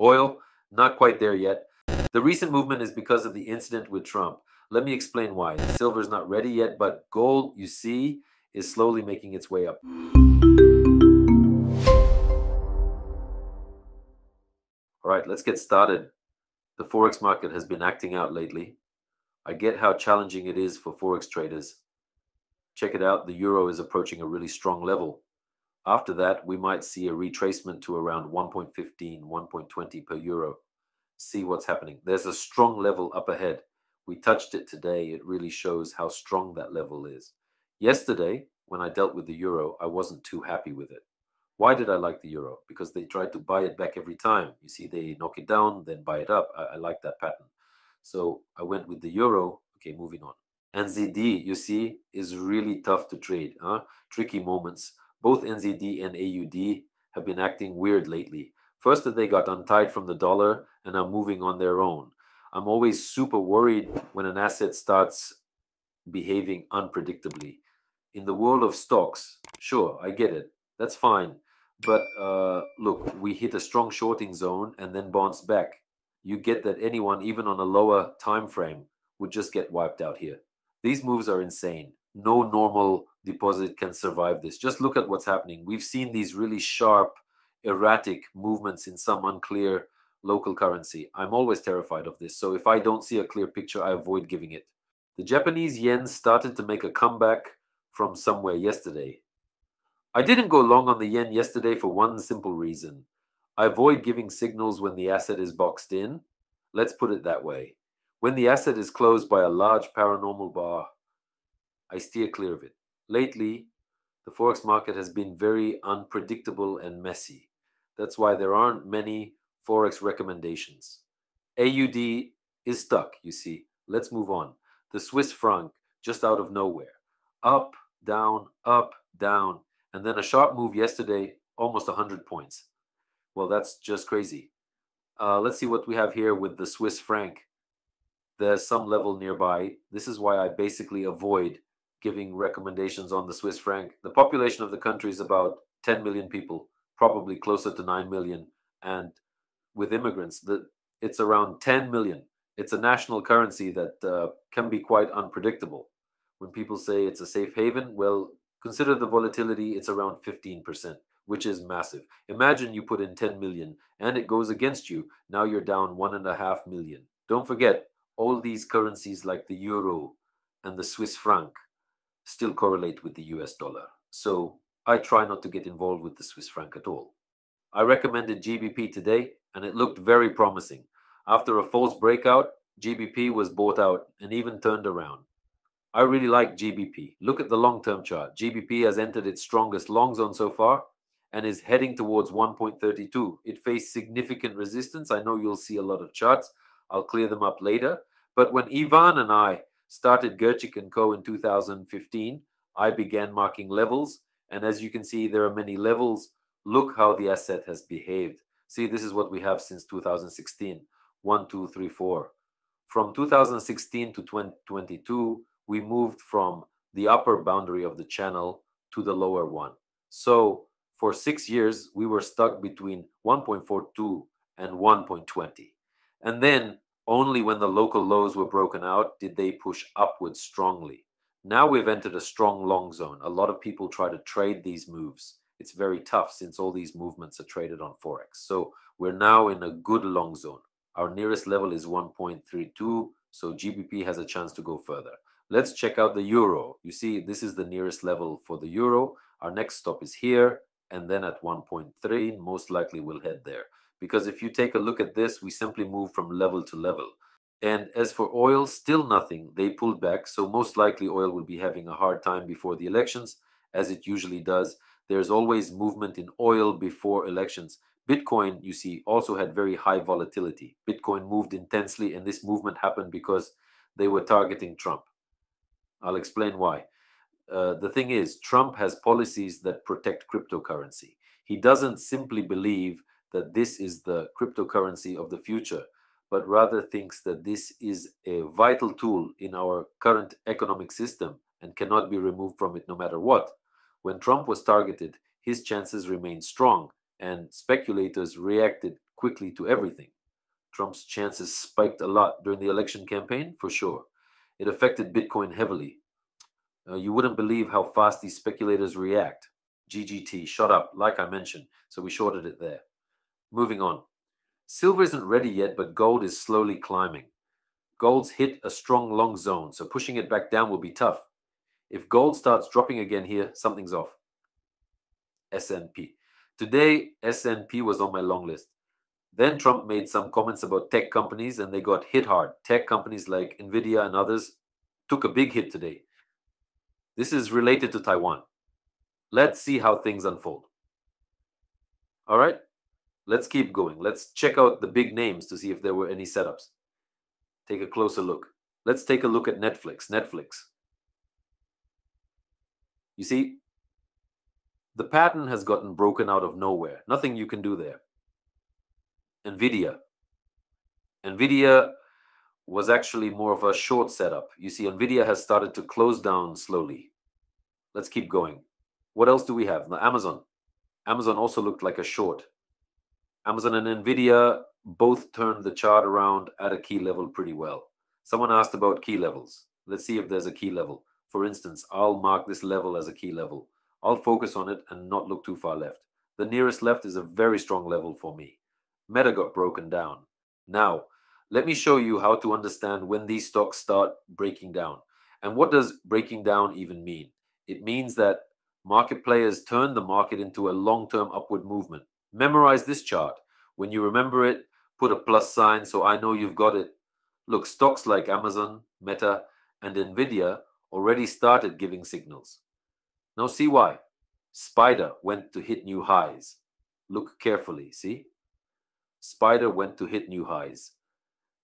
Oil, not quite there yet. The recent movement is because of the incident with Trump. Let me explain why. Silver's not ready yet, but gold, you see, is slowly making its way up. All right, let's get started. The Forex market has been acting out lately. I get how challenging it is for Forex traders. Check it out, the euro is approaching a really strong level. After that, we might see a retracement to around 1.15, 1.20 per euro. See what's happening. There's a strong level up ahead. We touched it today. It really shows how strong that level is. Yesterday, when I dealt with the euro, I wasn't too happy with it. Why did I like the euro? Because they tried to buy it back every time. You see, they knock it down, then buy it up. I, I like that pattern. So I went with the euro. Okay, moving on. NZD, you see, is really tough to trade. Huh? Tricky moments. Both NZD and AUD have been acting weird lately. First, that they got untied from the dollar and are moving on their own. I'm always super worried when an asset starts behaving unpredictably. In the world of stocks, sure, I get it. That's fine. But uh, look, we hit a strong shorting zone and then bounced back. You get that anyone, even on a lower time frame, would just get wiped out here. These moves are insane. No normal deposit can survive this. Just look at what's happening. We've seen these really sharp, erratic movements in some unclear local currency. I'm always terrified of this. So if I don't see a clear picture, I avoid giving it. The Japanese yen started to make a comeback from somewhere yesterday. I didn't go long on the yen yesterday for one simple reason. I avoid giving signals when the asset is boxed in. Let's put it that way. When the asset is closed by a large paranormal bar, I steer clear of it. Lately, the Forex market has been very unpredictable and messy. That's why there aren't many Forex recommendations. AUD is stuck, you see. Let's move on. The Swiss franc, just out of nowhere. Up, down, up, down, and then a sharp move yesterday, almost 100 points. Well, that's just crazy. Uh, let's see what we have here with the Swiss franc. There's some level nearby. This is why I basically avoid giving recommendations on the Swiss franc. The population of the country is about 10 million people, probably closer to 9 million. And with immigrants, the, it's around 10 million. It's a national currency that uh, can be quite unpredictable. When people say it's a safe haven, well, consider the volatility, it's around 15%, which is massive. Imagine you put in 10 million and it goes against you. Now you're down one and a half million. Don't forget, all these currencies like the euro and the Swiss franc still correlate with the US dollar. So I try not to get involved with the Swiss franc at all. I recommended GBP today and it looked very promising. After a false breakout, GBP was bought out and even turned around. I really like GBP. Look at the long term chart. GBP has entered its strongest long zone so far and is heading towards 1.32. It faced significant resistance. I know you'll see a lot of charts. I'll clear them up later. But when Ivan and I started Gerchik & Co. in 2015, I began marking levels. And as you can see, there are many levels. Look how the asset has behaved. See, this is what we have since 2016. One, two, three, four. From 2016 to 2022, we moved from the upper boundary of the channel to the lower one. So for six years, we were stuck between 1.42 and 1.20. And then only when the local lows were broken out did they push upwards strongly. Now we've entered a strong long zone. A lot of people try to trade these moves. It's very tough since all these movements are traded on Forex. So we're now in a good long zone. Our nearest level is 1.32, so GBP has a chance to go further. Let's check out the euro. You see, this is the nearest level for the euro. Our next stop is here, and then at 1.3, most likely we'll head there. Because if you take a look at this, we simply move from level to level. And as for oil, still nothing. They pulled back, so most likely oil will be having a hard time before the elections, as it usually does. There's always movement in oil before elections. Bitcoin, you see, also had very high volatility. Bitcoin moved intensely, and this movement happened because they were targeting Trump. I'll explain why. Uh, the thing is, Trump has policies that protect cryptocurrency. He doesn't simply believe that this is the cryptocurrency of the future, but rather thinks that this is a vital tool in our current economic system and cannot be removed from it no matter what. When Trump was targeted, his chances remained strong, and speculators reacted quickly to everything. Trump's chances spiked a lot during the election campaign, for sure. It affected Bitcoin heavily. Uh, you wouldn't believe how fast these speculators react. GGT shot up, like I mentioned, so we shorted it there. Moving on. Silver isn't ready yet, but gold is slowly climbing. Gold's hit a strong long zone, so pushing it back down will be tough. If gold starts dropping again here, something's off. S&P. Today, S&P was on my long list. Then Trump made some comments about tech companies and they got hit hard. Tech companies like Nvidia and others took a big hit today. This is related to Taiwan. Let's see how things unfold. All right, let's keep going. Let's check out the big names to see if there were any setups. Take a closer look. Let's take a look at Netflix. Netflix. You see, the pattern has gotten broken out of nowhere. Nothing you can do there. NVIDIA. NVIDIA was actually more of a short setup. You see, NVIDIA has started to close down slowly. Let's keep going. What else do we have? Now, Amazon. Amazon also looked like a short. Amazon and NVIDIA both turned the chart around at a key level pretty well. Someone asked about key levels. Let's see if there's a key level. For instance, I'll mark this level as a key level. I'll focus on it and not look too far left. The nearest left is a very strong level for me. Meta got broken down. Now, let me show you how to understand when these stocks start breaking down. And what does breaking down even mean? It means that market players turn the market into a long term upward movement. Memorize this chart. When you remember it, put a plus sign so I know you've got it. Look, stocks like Amazon, Meta, and Nvidia already started giving signals. Now, see why. Spider went to hit new highs. Look carefully, see? Spider went to hit new highs.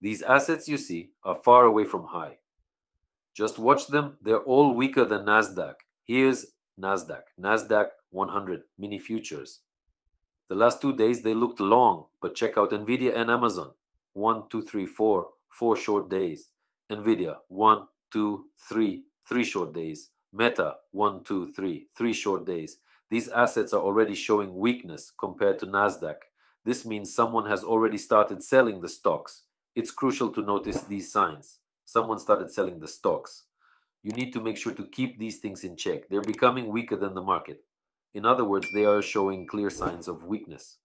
These assets you see are far away from high. Just watch them, they're all weaker than NASDAQ. Here's NASDAQ, NASDAQ 100 mini futures. The last two days they looked long, but check out Nvidia and Amazon. One, two, three, four, four short days. Nvidia, one, two, three, three short days. Meta, one, two, three, three short days. These assets are already showing weakness compared to NASDAQ. This means someone has already started selling the stocks. It's crucial to notice these signs. Someone started selling the stocks. You need to make sure to keep these things in check. They're becoming weaker than the market. In other words, they are showing clear signs of weakness.